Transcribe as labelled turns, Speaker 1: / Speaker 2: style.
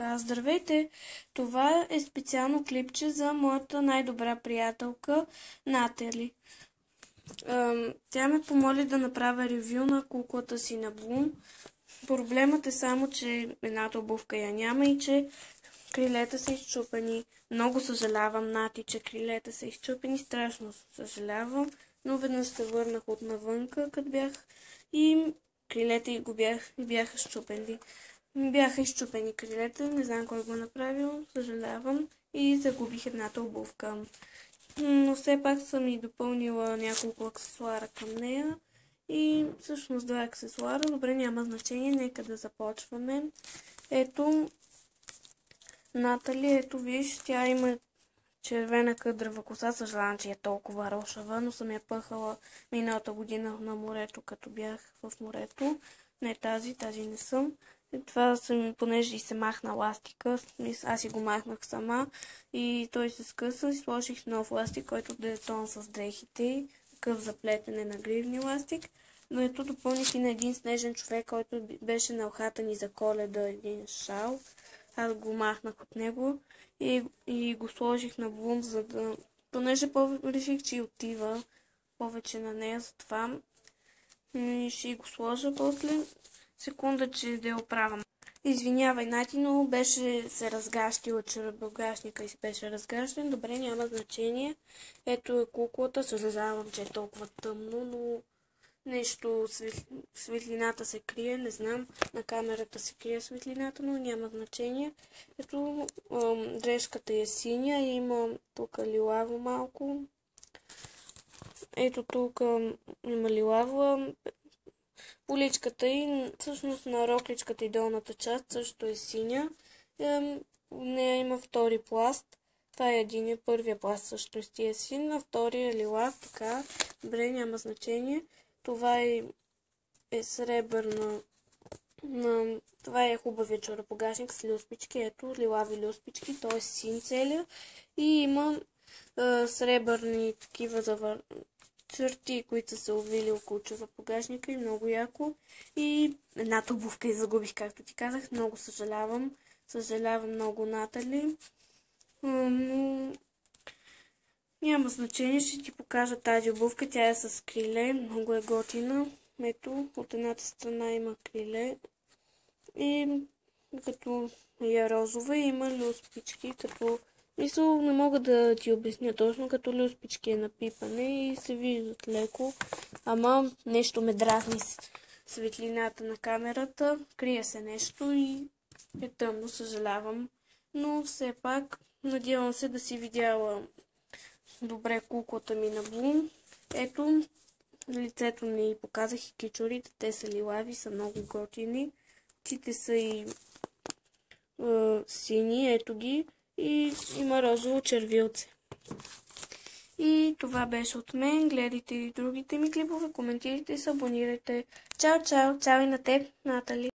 Speaker 1: Здравейте! Това е специално клипче за моята най-добра приятелка Натали. Тя ме помоли да направя ревю на куклата си на Блум. Проблемът е само, че едната обувка я няма и че крилета са изчупени. Много съжалявам, Нати, че крилета са изчупени. Страшно съжалявам. Но веднъж се върнах от навънка, като бях и крилета и го бях, бяха щупени. Бяха изчупени крилета, не знам кой го направил, съжалявам и загубих едната обувка. Но все пак съм и допълнила няколко аксесуара към нея и всъщност два аксесуара. Добре, няма значение, нека да започваме. Ето, Натали, ето виж, тя има червена къдрава коса. Съжалявам, че е толкова рошава, но съм я пъхала миналата година на морето, като бях в морето. Не тази, тази не съм. Това съм, понеже и се махна ластика, аз си го махнах сама и той се скъса и сложих нов ластик, който да е тон с дрехите, такъв заплетене на гривни ластик. Но ето допълних и на един снежен човек, който беше на ухата ни за коледа един шал. Аз го махнах от него и, и го сложих на блум, за да... Понеже реших, че отива повече на нея, затова и ще го сложа после секунда, че да я оправям. Извинявай, Нати, но беше се разгащила, че бългашника и се беше разгащен. Добре, няма значение. Ето е куклата. Съжалявам, че е толкова тъмно, но нещо, светлината се крие, не знам. На камерата се крие светлината, но няма значение. Ето, дрежката е синя, има тук лилаво малко. Ето тук има лилаво, Поличката и всъщност на рокличката и долната част също е синя. В нея има втори пласт. Това е един първия пласт също е син, а втория е лилав, така. Добре, няма значение. Това е, е сребърна на... Това е хубавия чорапогашник с люспички. Ето, лилави люспички, т.е. син целия. И има е, сребърни такива завър черти, които са увили около погашника и много яко. И едната обувка загубих, както ти казах. Много съжалявам. Съжалявам много, Натали. Но няма значение, ще ти покажа тази обувка. Тя е с криле, много е готина. Ето, от едната страна има криле. И като е розова има люспички, като Мисъл, не мога да ти обясня точно, като люспички е напипане и се виждат леко. Ама нещо ме дразни с светлината на камерата. Крие се нещо и е тъмно, съжалявам. Но все пак, надявам се да си видяла добре куклата ми на Блум. Ето, лицето ми показах и кичурите. Те са лилави, са много готини. Очите са и е, сини, ето ги и има розово червилце. И това беше от мен. Гледайте и другите ми клипове, коментирайте и се абонирайте. Чао, чао! Чао и на теб, Натали!